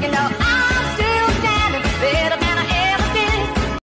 talking about.